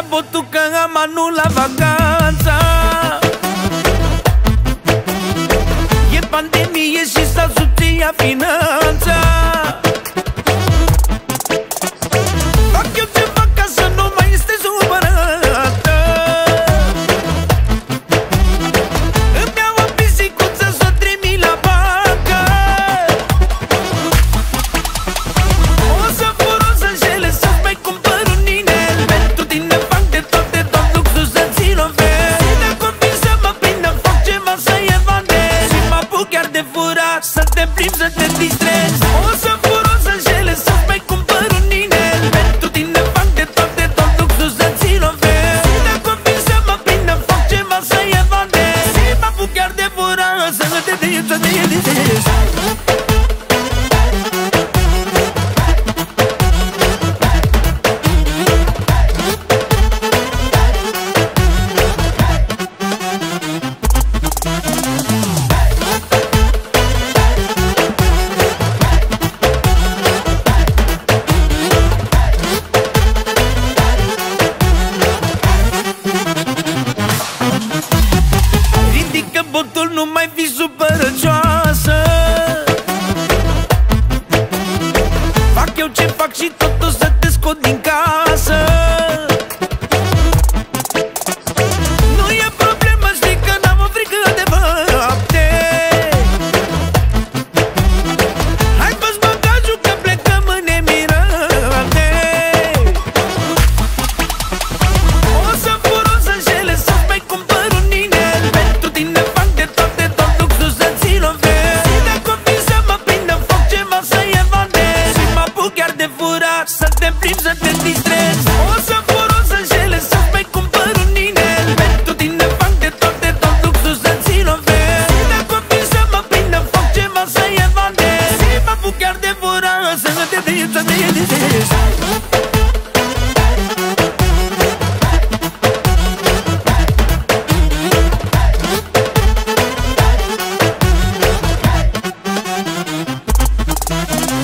botul că am anul la vacanța E pandemie și s-a subția finanța them dreams and then these